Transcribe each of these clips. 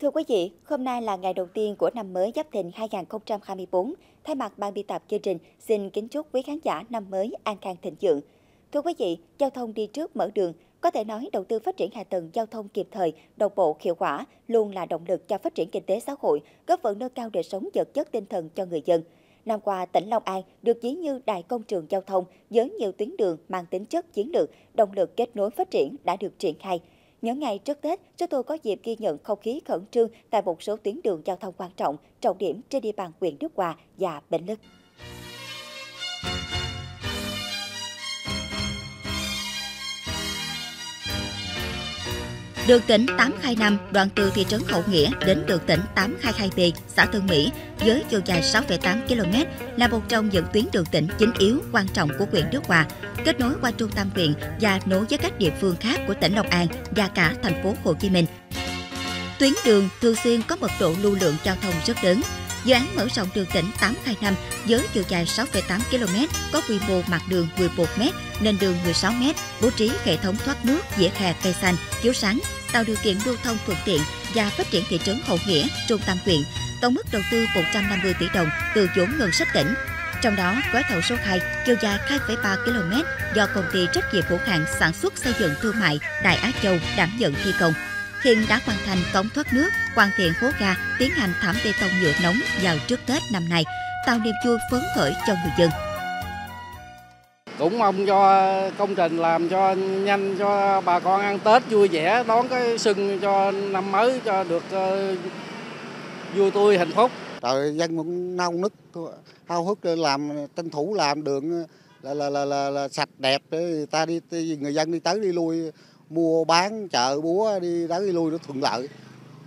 Thưa quý vị, hôm nay là ngày đầu tiên của năm mới Giáp Thìn 2024. Thay mặt ban biên tập chương trình, xin kính chúc quý khán giả năm mới an khang thịnh vượng. Thưa quý vị, giao thông đi trước mở đường, có thể nói đầu tư phát triển hạ tầng giao thông kịp thời, đồng bộ, hiệu quả luôn là động lực cho phát triển kinh tế xã hội, góp phần nâng cao đời sống vật chất tinh thần cho người dân. Năm qua, tỉnh Long An được ví như đại công trường giao thông với nhiều tuyến đường mang tính chất chiến lược, động lực kết nối phát triển đã được triển khai. Những ngày trước Tết, chúng tôi có dịp ghi nhận không khí khẩn trương tại một số tuyến đường giao thông quan trọng, trọng điểm trên địa bàn huyện Đức Hòa và Bình Lức. Đường tỉnh 825 đoạn từ thị trấn Hậu Nghĩa đến đường tỉnh 822B, xã Tân Mỹ với chiều dài 6,8 km là một trong những tuyến đường tỉnh chính yếu quan trọng của huyện Đức Hòa, kết nối qua trung tâm huyện và nối với các địa phương khác của tỉnh Long An và cả thành phố Hồ Chí Minh. Tuyến đường thường xuyên có mật độ lưu lượng giao thông rất lớn, Dự án mở rộng đường tỉnh 825 với chiều dài 6,8 km, có quy mô mặt đường 11 m, nền đường 16 m, bố trí hệ thống thoát nước, dĩa hè cây xanh, chiếu sáng, tạo điều kiện lưu thông thuận tiện và phát triển thị trấn Hậu Nghĩa, trung tâm huyện. Tổng mức đầu tư 150 tỷ đồng từ vốn ngân sách tỉnh. Trong đó, gói thầu số 2 chiều dài 2,3 km do công ty trách nhiệm hữu hạn sản xuất xây dựng thương mại Đại Á Châu đảm nhận thi công hiện đã hoàn thành cống thoát nước, hoàn thiện hố ga, tiến hành thảm bê tông nhựa nóng vào trước Tết năm nay, tạo niềm vui phấn khởi cho người dân. Cũng mong cho công trình làm cho nhanh cho bà con ăn Tết vui vẻ, đón cái xuân cho năm mới cho được uh, vui tươi hạnh phúc. Trời dân cũng nao nức hao hức làm tranh thủ làm đường là là là, là, là sạch đẹp để người ta đi người dân đi tới đi lui mua bán chợ búa đi tới đi lui nó thuận lợi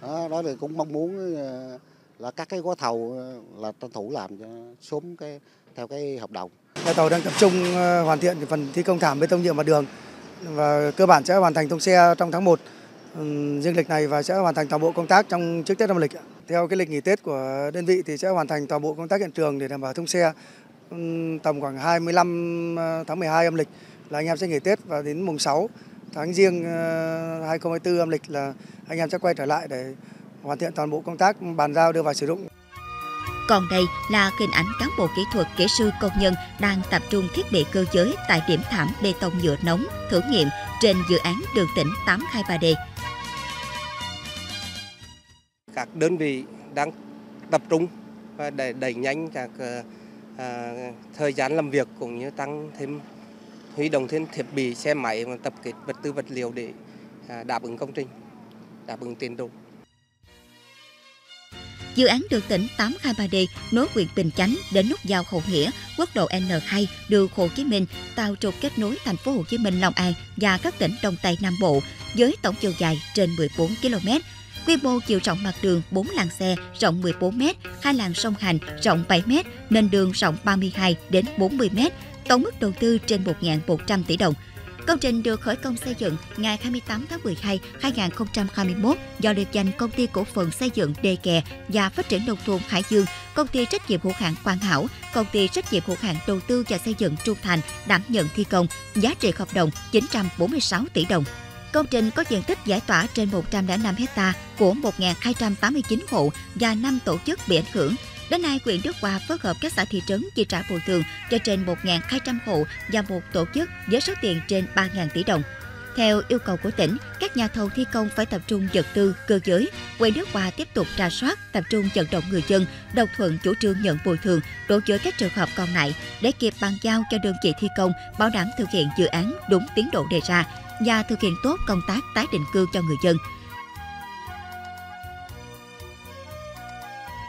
đó, đó thì cũng mong muốn ờ, là các cái gói thầu ờ, là tranh thủ làm cho sớm cái theo cái hợp đồng. Nhà tàu đang tập trung ờ, hoàn thiện phần thi công thảm bê tông nhựa mặt đường và cơ bản sẽ hoàn thành thông xe trong tháng 1 dương lịch này và sẽ hoàn thành toàn bộ công tác trong trước Tết âm lịch. Theo cái lịch nghỉ Tết của đơn vị thì sẽ hoàn thành toàn bộ công tác hiện trường để đảm bảo thông xe tầm khoảng 25 ờ, tháng 12 âm lịch là anh em sẽ nghỉ Tết và đến mùng 6 tháng riêng ờ, 2024 âm lịch là anh em sẽ quay trở lại để hoàn thiện toàn bộ công tác, bàn giao đưa vào sử dụng. Còn đây là hình ảnh cán bộ kỹ thuật, kỹ sư, công nhân đang tập trung thiết bị cơ giới tại điểm thảm bê tông nhựa nóng thử nghiệm trên dự án đường tỉnh 823D. Các đơn vị đang tập trung và để đẩy nhanh các à, thời gian làm việc cũng như tăng thêm huy động thêm thiết bị xe máy và tập kết vật tư vật liệu để à, đáp ứng công trình, đáp ứng tiến độ. Dự án đường tỉnh 823D nối huyện Bình Chánh đến nút giao Hậu Nghĩa, quốc lộ N2, đường Hồ Chí Minh tạo trục kết nối thành phố Hồ Chí Minh, Long An và các tỉnh Đông Tây Nam Bộ với tổng chiều dài trên 14 km. Quy mô chiều rộng mặt đường 4 làn xe rộng 14 m, hai làn song hành rộng 7 m, nền đường rộng 32 đến 40 m, tổng mức đầu tư trên 1.100 tỷ đồng. Công trình được khởi công xây dựng ngày 28 tháng 12 2021 do được dành công ty cổ phần xây dựng Đề Kè và phát triển nông thôn Hải Dương, công ty trách nhiệm hữu hạn Quang Hảo, công ty trách nhiệm hữu hạn đầu tư và xây dựng Trung Thành đảm nhận thi công, giá trị hợp đồng 946 tỷ đồng. Công trình có diện tích giải tỏa trên 105 hecta của 1.289 hộ và 5 tổ chức bị ảnh hưởng Đến nay, huyện Đức Hòa phối hợp các xã thị trấn chi trả bồi thường cho trên 1.200 hộ và một tổ chức với số tiền trên 3.000 tỷ đồng. Theo yêu cầu của tỉnh, các nhà thầu thi công phải tập trung vật tư, cơ giới. Huyện Đức Hòa tiếp tục ra soát, tập trung vận động người dân, đồng thuận chủ trương nhận bồi thường đối với các trường hợp còn lại để kịp bàn giao cho đơn vị thi công, bảo đảm thực hiện dự án đúng tiến độ đề ra và thực hiện tốt công tác tái định cư cho người dân.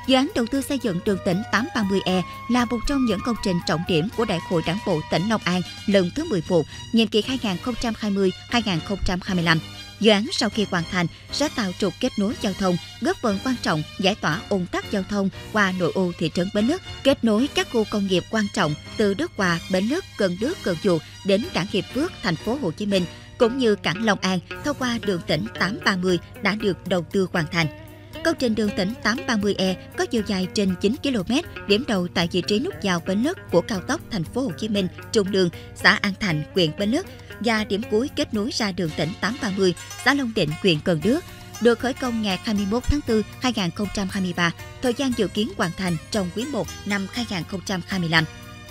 Dự án đầu tư xây dựng đường tỉnh 830E là một trong những công trình trọng điểm của Đại hội Đảng bộ tỉnh Long An lần thứ 11, nhiệm kỳ 2020-2025. Dự án sau khi hoàn thành sẽ tạo trục kết nối giao thông, góp phần quan trọng giải tỏa ủng tắc giao thông qua nội ô thị trấn Bến Lức, kết nối các khu công nghiệp quan trọng từ Đức Hòa, Bến Lức, Cần Đước, Cần Dù đến cảng Hiệp Phước, thành phố Hồ Chí Minh cũng như cảng Long An thông qua đường tỉnh 830 đã được đầu tư hoàn thành. Công trình đường tỉnh 830E có chiều dài trên 9 km, điểm đầu tại vị trí nút giao Bến Lức của cao tốc Thành phố Hồ Chí Minh, Trung Lương, xã An Thạnh, huyện Bến Lức và điểm cuối kết nối ra đường tỉnh 830, xã Long Định, huyện Cần Đước được khởi công ngày 21 tháng 4 2023, thời gian dự kiến hoàn thành trong quý 1 năm 2025.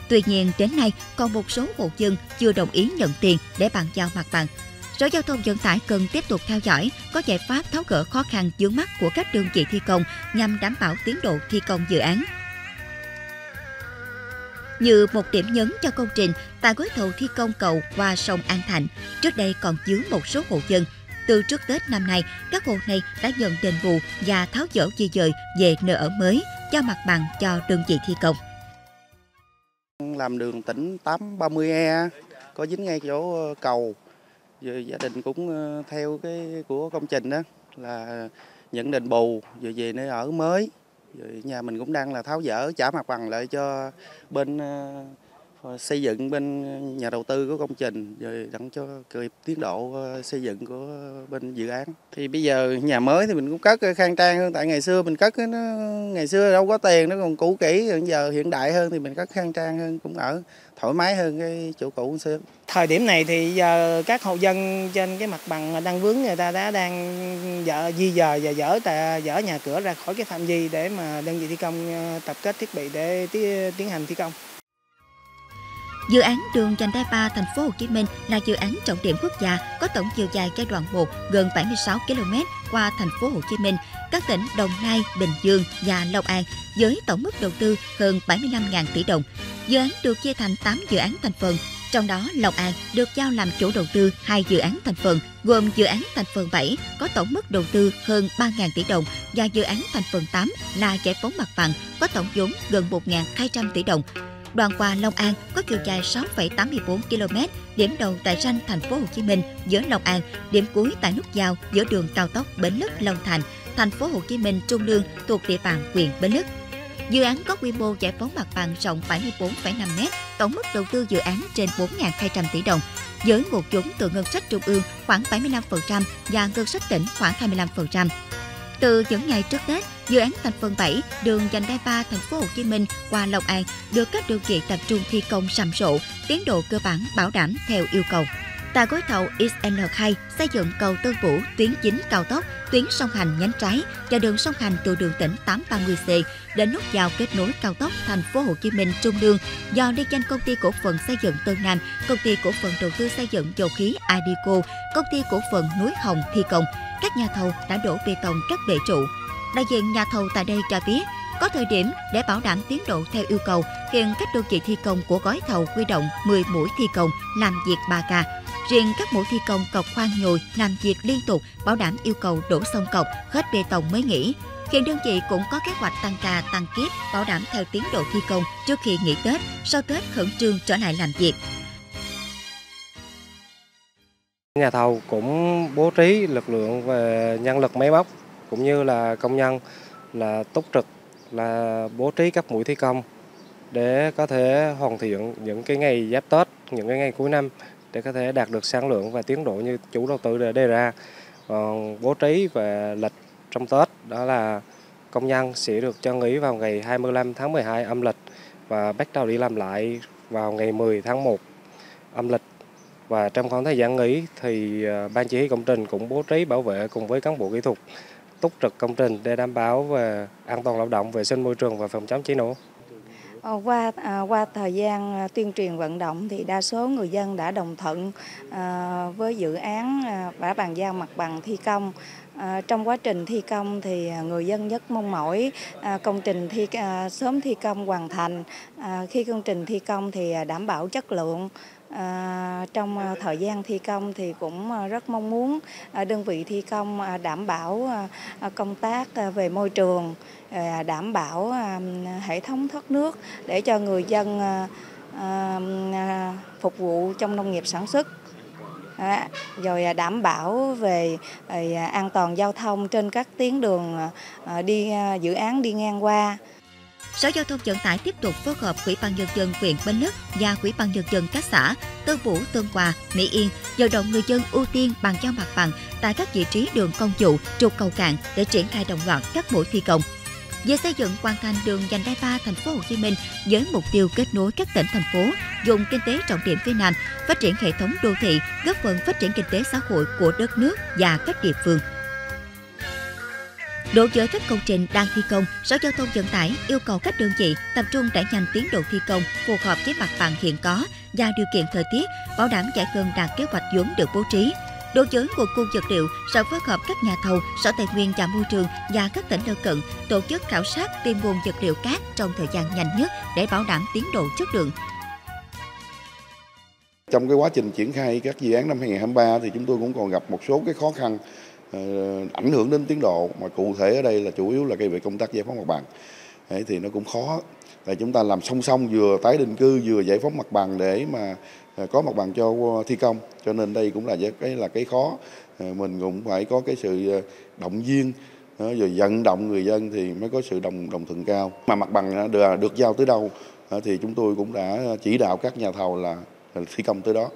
Tuy nhiên, đến nay còn một số hộ dân chưa đồng ý nhận tiền để bàn giao mặt bằng. Sở Giao thông Vận tải cần tiếp tục theo dõi, có giải pháp tháo gỡ khó khăn vướng mắt của các đơn vị thi công nhằm đảm bảo tiến độ thi công dự án. Như một điểm nhấn cho công trình, tại gói thầu thi công cầu qua sông An Thạnh, trước đây còn chứa một số hộ dân. Từ trước Tết năm nay, các hộ này đã nhận đền bù và tháo dỡ di dời về nơi ở mới, cho mặt bằng cho đơn vị thi công. Làm đường tỉnh 830E có dính ngay chỗ cầu rồi gia đình cũng ờ, theo cái của công trình đó, là nhận đền bù rồi về nơi ở mới. Rồi nhà mình cũng đang là tháo dỡ, trả mặt bằng lại cho bên ờ, xây dựng bên nhà đầu tư của công trình rồi đặng cho kịp tiến độ xây dựng của bên dự án thì bây giờ nhà mới thì mình cũng cất khang trang hơn tại ngày xưa mình cất nó ngày xưa đâu có tiền nó còn cũ kỹ rồi giờ hiện đại hơn thì mình cất khang trang hơn cũng ở thoải mái hơn cái chỗ cũ xưa thời điểm này thì giờ các hộ dân trên cái mặt bằng đang vướng người ta đã đang dỡ di dời và dỡ dỡ nhà cửa ra khỏi cái phạm vi để mà đơn vị thi công ờ, tập kết thiết bị để tiến hành thi công. Dự án đường vành đai 3 thành phố Hồ Chí Minh là dự án trọng điểm quốc gia có tổng chiều dài giai đoạn 1 gần 76 km qua thành phố Hồ Chí Minh, các tỉnh Đồng Nai, Bình Dương và Long An với tổng mức đầu tư hơn 75.000 tỷ đồng. Dự án được chia thành 8 dự án thành phần, trong đó Long An được giao làm chủ đầu tư hai dự án thành phần, gồm dự án thành phần 7 có tổng mức đầu tư hơn 3.000 tỷ đồng và dự án thành phần 8 là giải phóng mặt bằng có tổng vốn gần 1.200 tỷ đồng. Đoạn qua Long An có chiều dài 6,84 km, điểm đầu tại ranh thành phố Hồ Chí Minh giữa Long An, điểm cuối tại nút giao giữa đường cao tốc Bến Lức Long Thành, thành phố Hồ Chí Minh Trung Lương thuộc địa bàn huyện Bến Lức. Dự án có quy mô giải phóng mặt bằng rộng 74,5 m, tổng mức đầu tư dự án trên 4.200 tỷ đồng, với nguồn vốn từ ngân sách trung ương khoảng 75% và ngân sách tỉnh khoảng 25%. Từ những ngày trước Tết, dự án thành phần 7 đường vành đai 3 thành phố Hồ Chí Minh qua Long An được các đơn vị tập trung thi công sầm sộ, tiến độ cơ bản bảo đảm theo yêu cầu. Tại gói thầu XN2 xây dựng cầu Tân Vũ tuyến chính cao tốc, tuyến sông Hành nhánh trái và đường sông Hành từ đường tỉnh 830C đến nút giao kết nối cao tốc thành phố Hồ Chí Minh Trung Lương do liên danh công ty cổ phần xây dựng Tân Nam, công ty cổ phần đầu tư xây dựng dầu khí Adico, công ty cổ phần núi Hồng thi công. Các nhà thầu đã đổ bê tông các bệ trụ. Đại diện nhà thầu tại đây cho biết có thời điểm để bảo đảm tiến độ theo yêu cầu, hiện các đơn vị thi công của gói thầu quy động 10 mũi thi công làm việc 3 ca Riêng các mũi thi công cọc khoan nhồi làm việc liên tục bảo đảm yêu cầu đổ xong cọc, hết bê tông mới nghỉ. Hiện đơn vị cũng có kế hoạch tăng ca, tăng kiếp, bảo đảm theo tiến độ thi công trước khi nghỉ Tết, sau Tết khẩn trương trở lại làm việc. Nhà thầu cũng bố trí lực lượng về nhân lực máy móc cũng như là công nhân là túc trực là bố trí các mũi thi công để có thể hoàn thiện những cái ngày giáp Tết, những cái ngày cuối năm để có thể đạt được sản lượng và tiến độ như chủ đầu tư đã đề ra. Còn bố trí về lịch trong Tết đó là công nhân sẽ được cho nghỉ vào ngày 25 tháng 12 âm lịch và bắt đầu đi làm lại vào ngày 10 tháng 1 âm lịch. Và trong khoảng thời gian nghỉ thì à, ban chỉ huy công trình cũng bố trí bảo vệ cùng với cán bộ kỹ thuật túc trực công trình để đảm bảo về an toàn lao động, vệ sinh môi trường và phòng chống cháy nổ. Ờ, qua à, qua thời gian à, tuyên truyền vận động thì đa số người dân đã đồng thuận à, với dự án đã bàn giao mặt bằng thi công. trong quá trình thi công thì người dân rất mong mỏi công trình thi sớm thi công hoàn thành. khi công trình thi công thì đảm bảo chất lượng À, trong à, thời gian thi công thì cũng à, rất mong muốn à, đơn vị thi công đảm bảo công tác về môi trường đảm bảo hệ thống thoát nước để cho người dân phục vụ trong nông nghiệp sản xuất rồi đảm bảo về an toàn giao thông trên các tuyến đường đi dự án đi ngang qua. Sở Giao thông Vận tải tiếp tục phối hợp Ủy ban nhân dân huyện Bến Lức và Ủy ban nhân dân các xã Tân Vũ, Tân Hòa, Mỹ Yên vận động người dân ưu tiên bàn giao mặt bằng tại các vị trí đường công vụ, trục cầu cạn để triển khai đồng loạt các mũi thi công. Về xây dựng hoàn thành đường vành đai 3 thành phố Hồ Chí Minh với mục tiêu kết nối các tỉnh thành phố, dùng kinh tế trọng điểm phía Nam, phát triển hệ thống đô thị, góp phần phát triển kinh tế xã hội của đất nước và các địa phương. Đối với các công trình đang thi công, Sở Giao thông Vận tải yêu cầu các đơn vị tập trung đẩy nhanh tiến độ thi công phù hợp với mặt bằng hiện có và điều kiện thời tiết, bảo đảm giải ngân đạt kế hoạch vốn được bố trí. Đối với nguồn cung vật liệu, Sở phối hợp các nhà thầu, Sở Tài nguyên và Môi trường và các tỉnh lân cận tổ chức khảo sát tìm nguồn vật liệu cát trong thời gian nhanh nhất để bảo đảm tiến độ chất lượng. Trong cái quá trình triển khai các dự án năm 2023 thì chúng tôi cũng còn gặp một số cái khó khăn Ờ, ảnh hưởng đến tiến độ mà cụ thể ở đây là chủ yếu là cái về công tác giải phóng mặt bằng. Đấy, thì nó cũng khó. Là chúng ta làm song song vừa tái định cư vừa giải phóng mặt bằng để mà ờ, có mặt bằng cho ờ, thi công. Cho nên đây cũng là cái là cái khó. Mình cũng phải có cái sự động viên rồi vận động người dân thì mới có sự đồng đồng thuận cao. Mà mặt bằng được, được giao tới đâu thì chúng tôi cũng đã chỉ đạo các nhà thầu là thi công tới đó.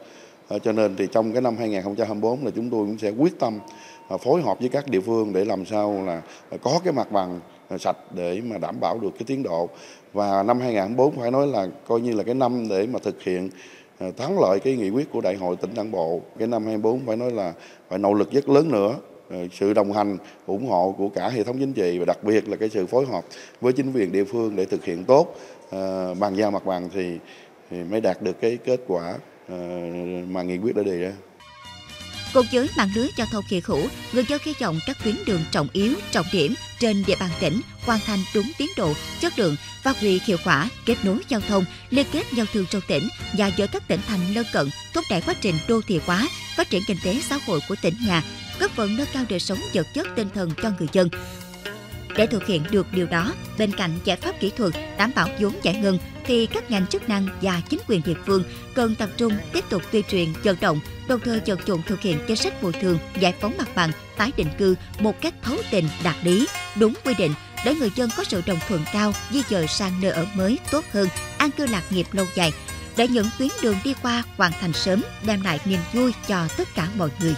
Ờ, cho nên thì trong cái năm 2024 là chúng tôi cũng sẽ quyết tâm ờ, phối hợp với các địa phương để làm sao là ờ, có cái mặt bằng sạch để mà đảm bảo được cái tiến độ. Và năm 2024 phải nói là coi như là cái năm để mà thực hiện thắng lợi cái nghị quyết của đại hội tỉnh đảng bộ. Cái năm 24 phải nói là phải nỗ lực rất lớn nữa sự đồng hành ủng hộ của cả hệ thống chính trị và đặc biệt là cái sự phối hợp với chính quyền địa phương để thực hiện tốt bàn giao mặt bằng thì, thì mới đạt được cái kết quả Ờ, mà nghị quyết đã đề ra. Cùng với mạng lưới giao thông kỳ khủ, người dân hy vọng các tuyến đường trọng yếu, trọng điểm trên địa bàn tỉnh hoàn thành đúng tiến độ, chất lượng, phát huy hiệu quả, kết nối giao thông, liên kết giao thương trong tỉnh và giữa các tỉnh thành lân cận, thúc đẩy quá trình đô thị hóa, phát triển kinh tế xã hội của tỉnh nhà, góp phần nâng cao đời sống vật chất tinh thần cho người dân, để thực hiện được điều đó, bên cạnh giải pháp kỹ thuật đảm bảo vốn giải ngân, thì các ngành chức năng và chính quyền địa phương cần tập trung tiếp tục tuyên truyền, vận động, đồng thời vận dụng thực hiện chính sách bồi thường, giải phóng mặt bằng, tái định cư một cách thấu tình, đạt lý, đúng quy định để người dân có sự đồng thuận cao di dời sang nơi ở mới tốt hơn, an cư lạc nghiệp lâu dài, để những tuyến đường đi qua hoàn thành sớm đem lại niềm vui cho tất cả mọi người.